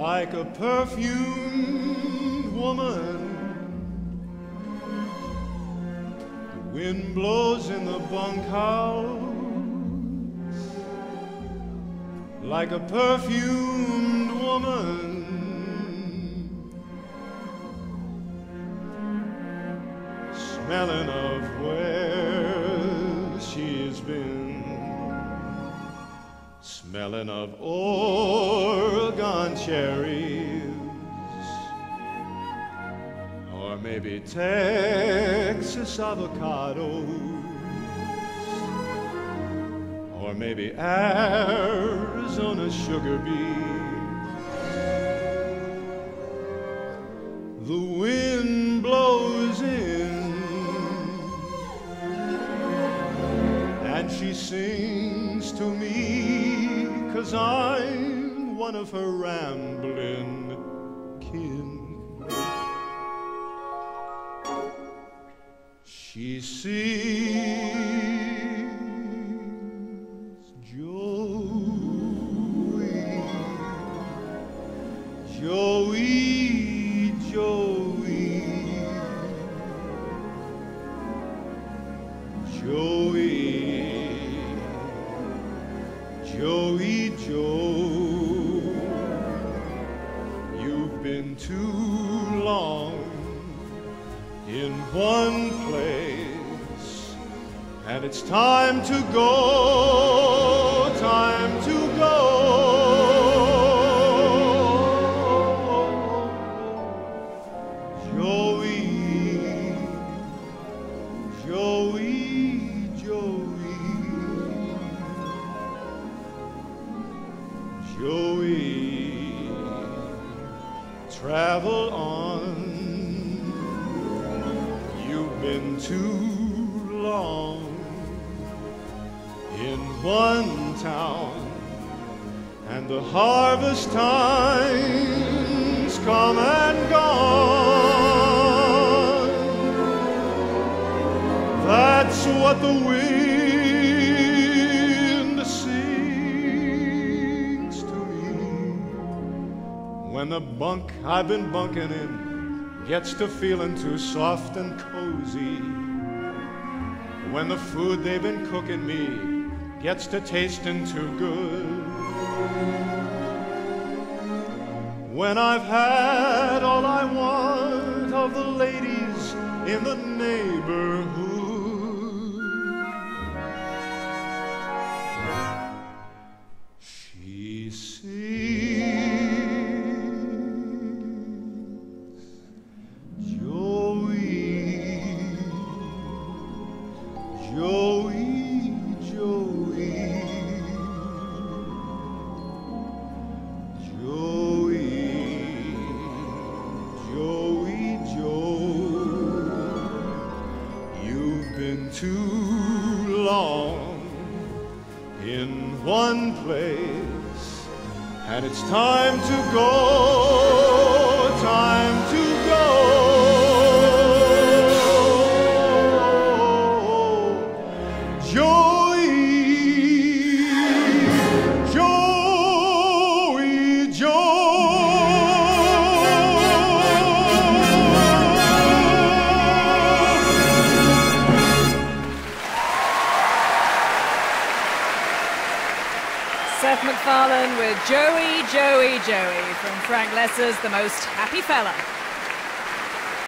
like a perfumed woman. The wind blows in the bunkhouse like a perfumed woman. Smelling of smelling of Oregon cherries, or maybe Texas avocados. Or maybe Arizona sugar beets. The wind blows in, and she sings to me, cause I'm one of her rambling kin. She sings in one place, and it's time to go, time to go. Joey, Joey, Joey, Joey, travel on. Been too long in one town, and the harvest times come and gone. That's what the wind sings to me when the bunk I've been bunking in gets to feeling too soft and cozy. When the food they've been cooking me gets to tasting too good. When I've had all I want of the ladies in the neighborhood. In one place, and it's time to go, time to Seth MacFarlane with Joey, Joey, Joey from Frank Loesser's The Most Happy Fella.